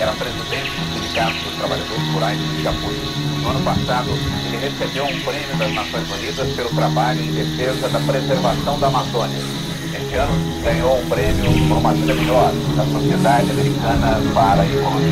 era presidente do Sindicato dos Trabalhadores Rurais de Japão. No ano passado, ele recebeu um prêmio das Nações Unidas pelo trabalho em defesa da preservação da Amazônia. Este ano, ganhou um prêmio por uma vida melhor da Sociedade Americana para a Ecologia.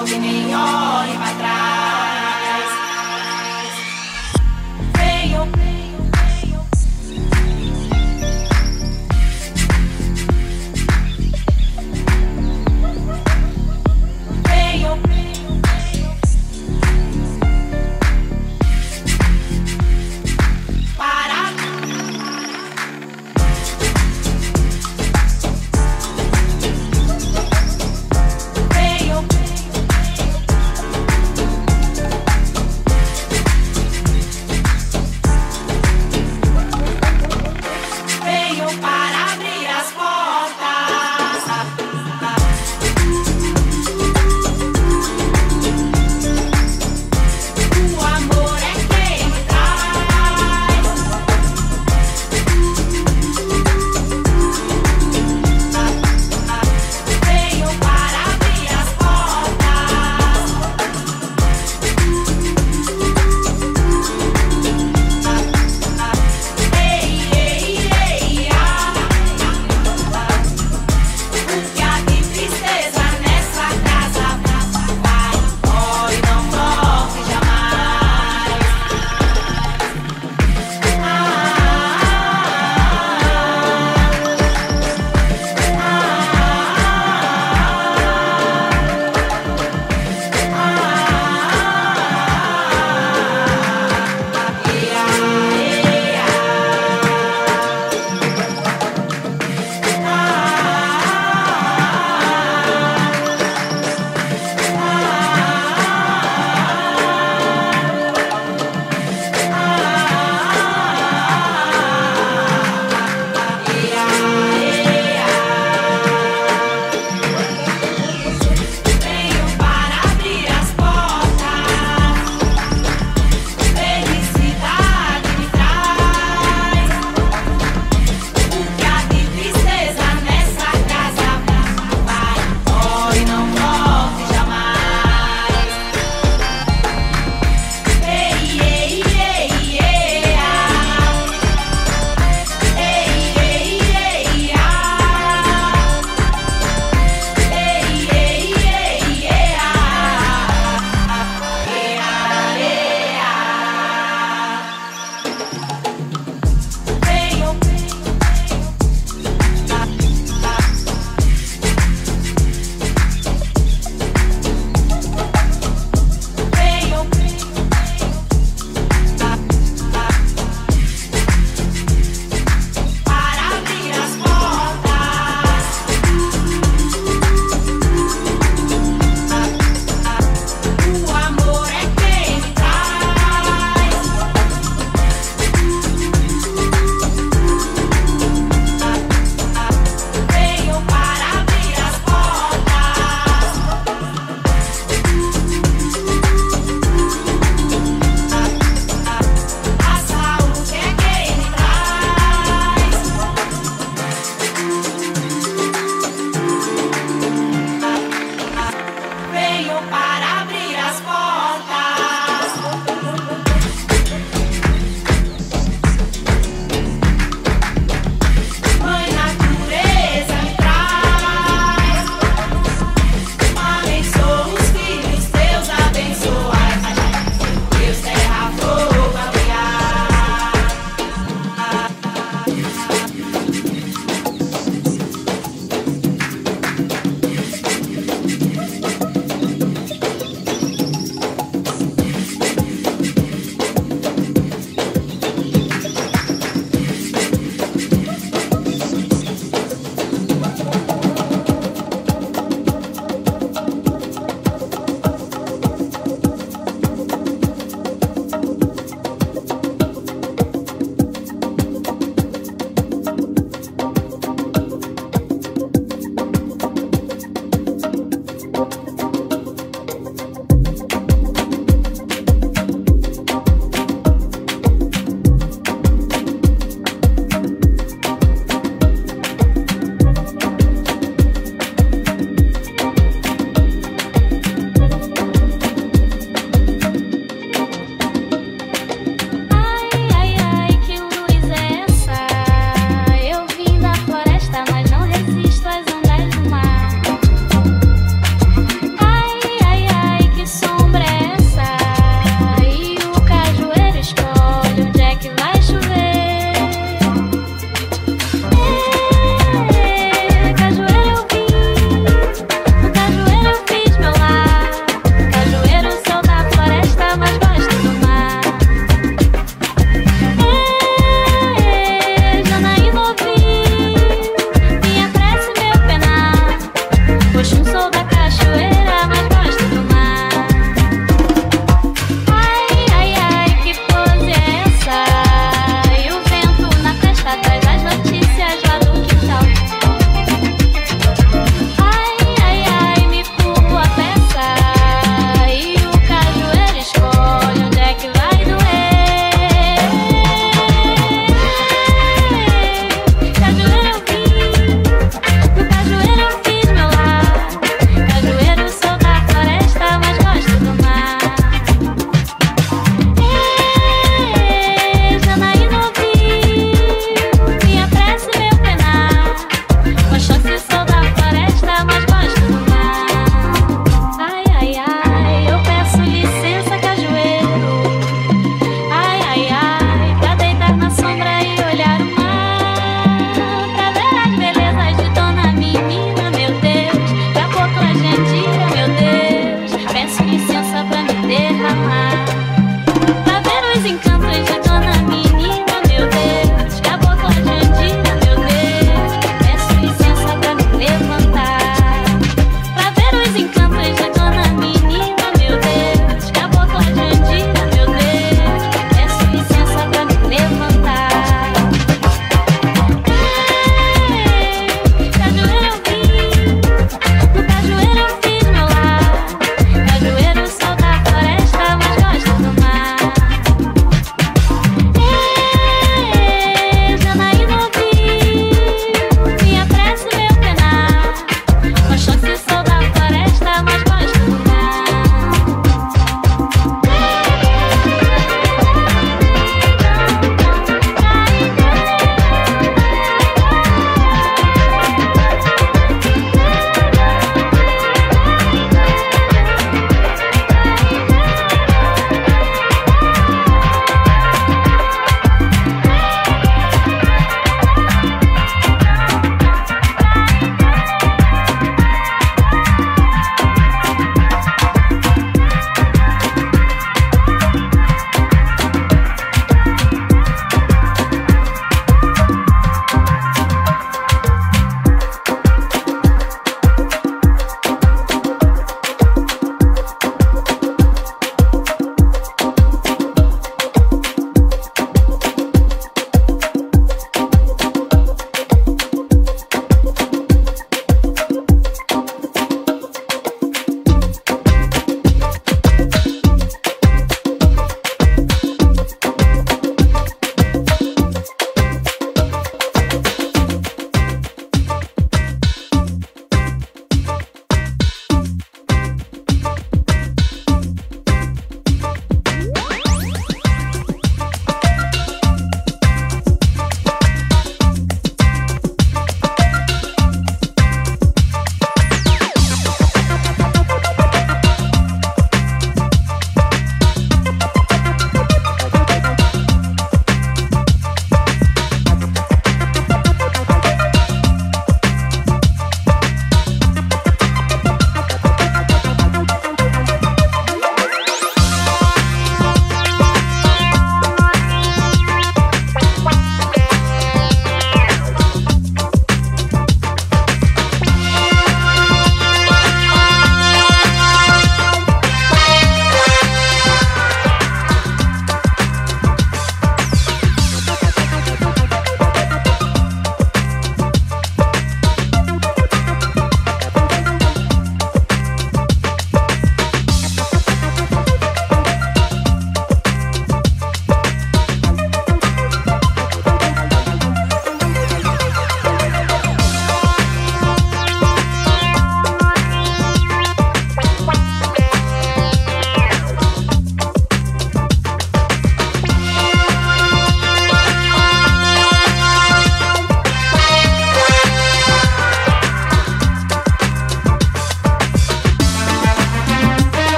walking me, all.